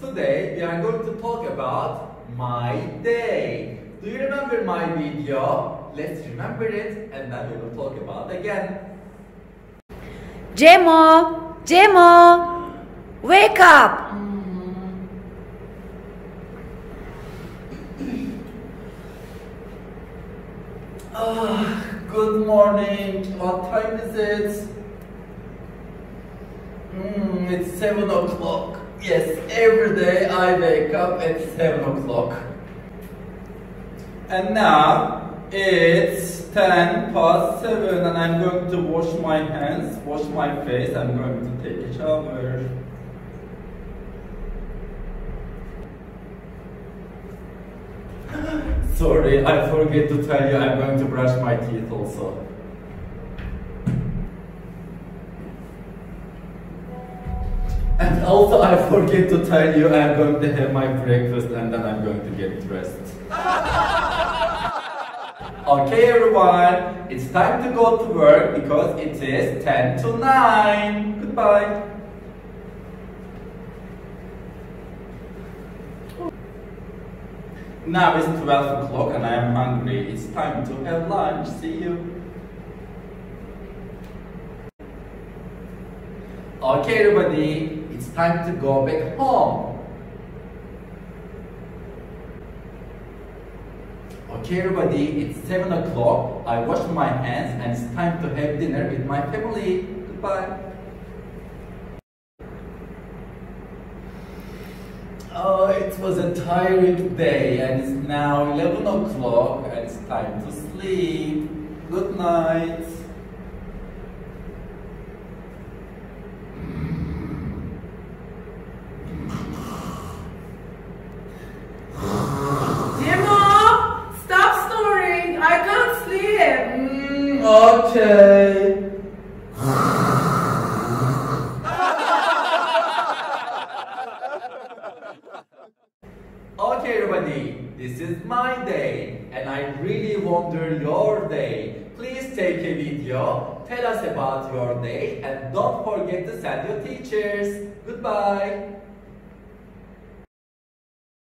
Today we are going to talk about my day. Do you remember my video? Let's remember it and then we will talk about again. Cemo, Cemo, wake up. Ah, good morning. What time is it? Mm, it's 7 o'clock. Yes, every day I wake up at 7 o'clock. And now it's 10 past 7 and I'm going to wash my hands, wash my face. I'm going to take a shower. Sorry, I forget to tell you I'm going to brush my teeth also. And also I forget to tell you I'm going to have my breakfast and then I'm going to get dressed. okay everyone, it's time to go to work because it is 10 to 9. Goodbye. Now it's 12 o'clock and I am hungry. It's time to have lunch. See you. Okay, everybody, it's time to go back home. Okay, everybody, it's 7 o'clock. I washed my hands and it's time to have dinner with my family. Goodbye. Oh, it was a tiring day and it's now 11 o'clock and it's time to sleep. Good night. Cemo, stop snoring. I can't sleep. Mm, okay. Okay, everybody, this is my day, and I really wonder your day. Please take a video, tell us about your day, and don't forget to send your teachers. Goodbye.